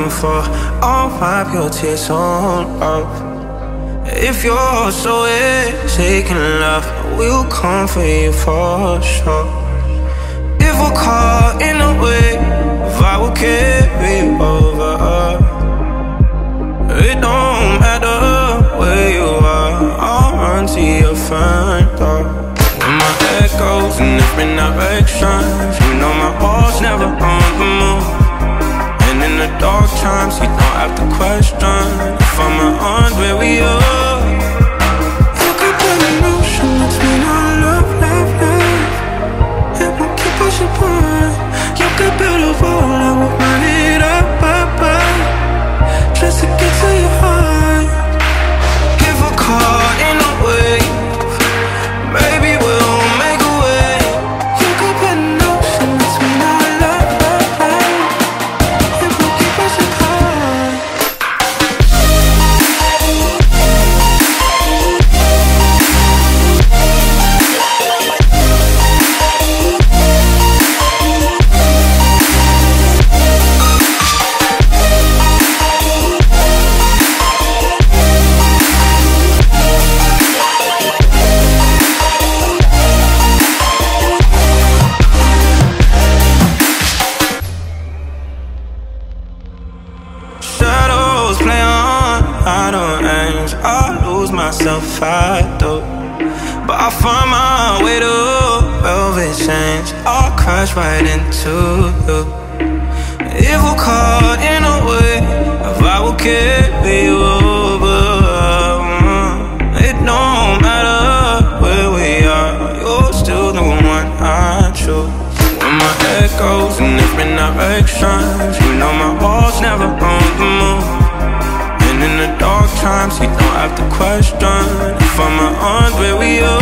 looking for. I'll wipe your tears on off. If you're so taking love, we'll come for you for sure. If we're caught in a wave, I will carry you over. It don't matter where you are, I'll run to your front door. When my head goes in different directions, don't. I lose myself, I do. But I find my way to velvet change. I'll crash right into you. If we're caught in a way, if I will carry you over. Mm-hmm. It don't matter where we are, you're still the one I choose. When my head goes in different directions, times, you don't have to question if I'm around where we are.